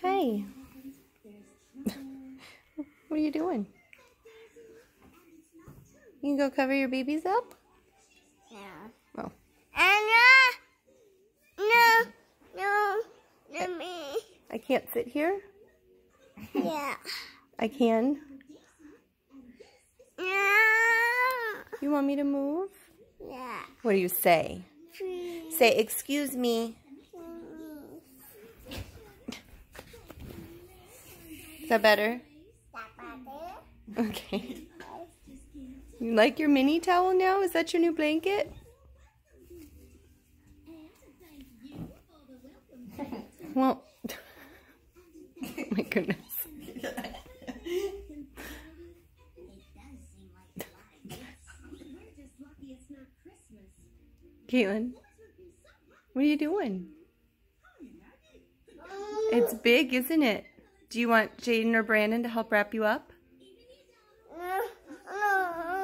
Hey. what are you doing? You can go cover your babies up? Yeah. Oh. Anna! Uh, no, no, no, me. I can't sit here? Yeah. I can. Yeah. You want me to move? Yeah. What do you say? Please. Say, excuse me. Is that better? Okay. You like your mini towel now? Is that your new blanket? Well, my goodness. Caitlin, what are you doing? It's big, isn't it? Do you want Jaden or Brandon to help wrap you up? No, no,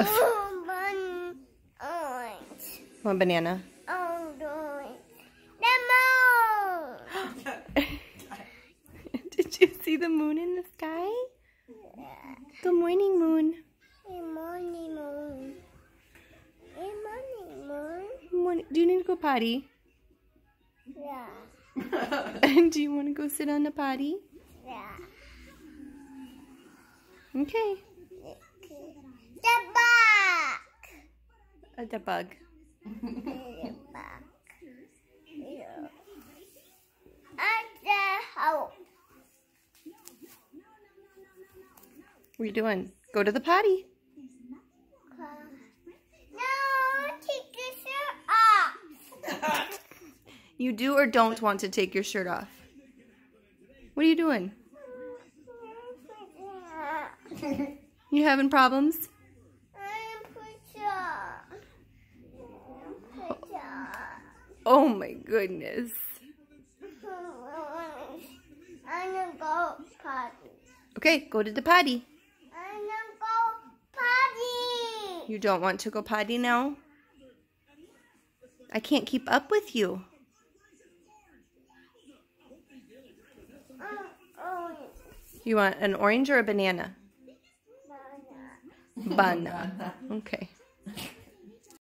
bun, orange. One banana. Oh. Did you see the moon in the sky? Good morning, moon. Good morning, moon. Good morning, moon. Good morning. Do you need to go potty? Yeah, And do you want to go sit on the potty? Okay. The back. Uh, the bug. The. Yeah. At the. What are you doing? Go to the potty. No, take your shirt off. You do or don't want to take your shirt off. What are you doing? You having problems? I'm pretty. Pretty. Oh my goodness. I'm gonna go potty. Okay, go to the potty. I'm gonna go potty. You don't want to go potty now? I can't keep up with you. Oh, oh, You want an orange or a banana? Banana. Banana. Okay.